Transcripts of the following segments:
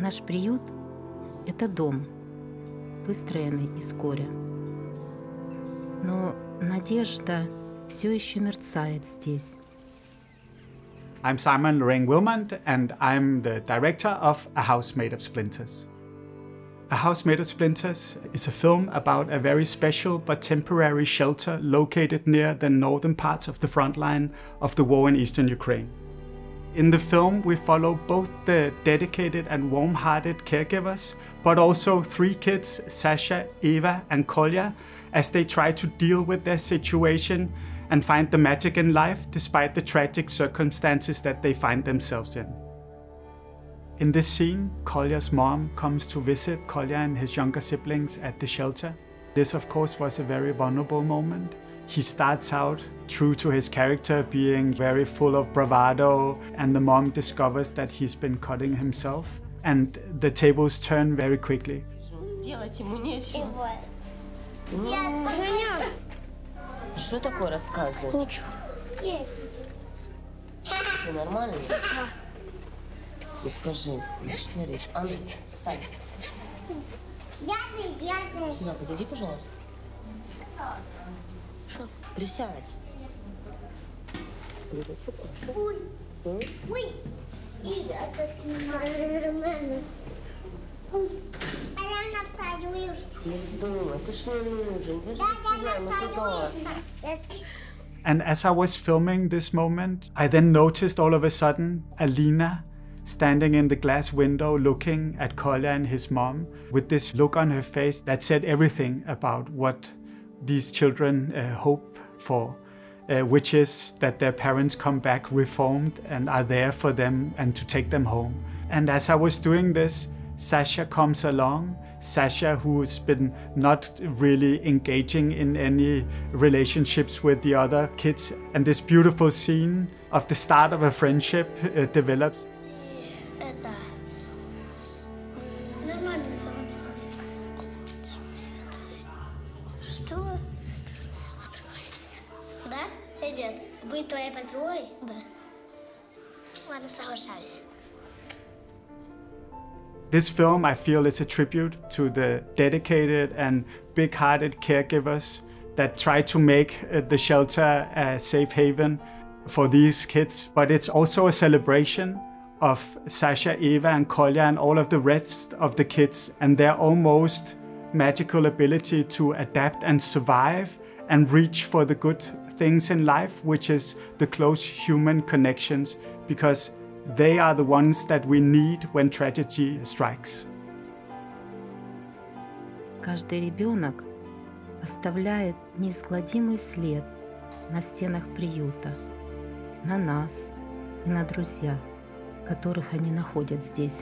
Наш приют – это дом, выстроенный из. Но надежда все еще мерцает здесь. I'm Simon Lereng Wilmont, and I'm the director of A House Made of Splinters. A House Made of Splinters is a film about a very special but temporary shelter located near the northern parts of the front line of the war in eastern Ukraine. In the film, we follow both the dedicated and warm hearted caregivers, but also three kids, Sasha, Eva, and Kolya, as they try to deal with their situation and find the magic in life despite the tragic circumstances that they find themselves in. In this scene, Kolya's mom comes to visit Kolya and his younger siblings at the shelter. This, of course, was a very vulnerable moment. He starts out true to his character, being very full of bravado, and the mom discovers that he's been cutting himself. And the tables turn very quickly. Делать ему нечего. Вот. Женя, Что такое рассказывай? ничего. Есть. Ты нормальный? Ну скажи, что речь? А ну, встань. Я не я Сюда подойди, пожалуйста. Что? Присядь. Ой. Ой. И это нормально. А я настаюсь. Не вздумай, ты ж не нужен. Я же Да, тебя, я ну куда? настаюсь. And as I was filming this moment, I then noticed all of a sudden Alina standing in the glass window looking at Kolya and his mom with this look on her face that said everything about what these children uh, hope for, uh, which is that their parents come back reformed and are there for them and to take them home. And as I was doing this, Sasha comes along. Sasha, who's been not really engaging in any relationships with the other kids. And this beautiful scene of the start of a friendship uh, develops. Быть твоей подругой? Да. Ладно, соглашаюсь. This film, I feel, is a tribute to the dedicated and big hearted caregivers that try to make uh, the shelter a safe haven for these kids. But it's also a celebration of Sasha, Eva, and Kolya, and all of the rest of the kids and their almost magical ability to adapt and survive and reach for the good things in life, which is the close human connections, because they are the ones that we need when tragedy strikes. Каждый ребенок оставляет неизгладимый след на стенах приюта, на нас и на друзьях, которых они находят здесь.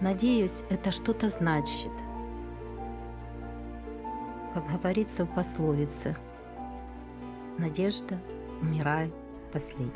Надеюсь, это что-то значит. Как говорится в пословице, надежда умирает последней.